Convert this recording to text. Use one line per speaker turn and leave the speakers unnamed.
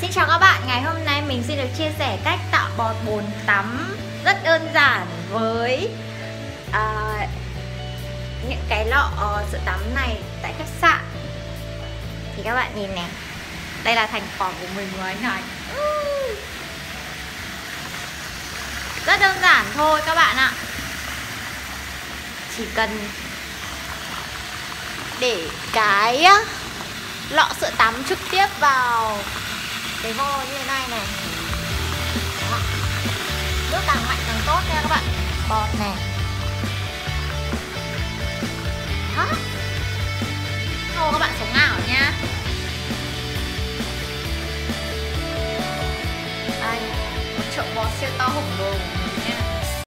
Xin chào các bạn, ngày hôm nay mình xin được chia sẻ cách tạo bọt bồn tắm rất đơn giản với uh, những cái lọ ờ, sữa tắm này tại khách sạn. Thì các bạn nhìn này đây là thành phẩm của mình mới này. Rất đơn giản thôi các bạn ạ. Chỉ cần để cái lọ sữa tắm trực tiếp vào cái vô như thế này này. Nước càng mạnh càng tốt nha các bạn. Bọt này. Đó. Thôi các bạn sống ảo nha. Đây, một chậu bọt siêu to hùng đùng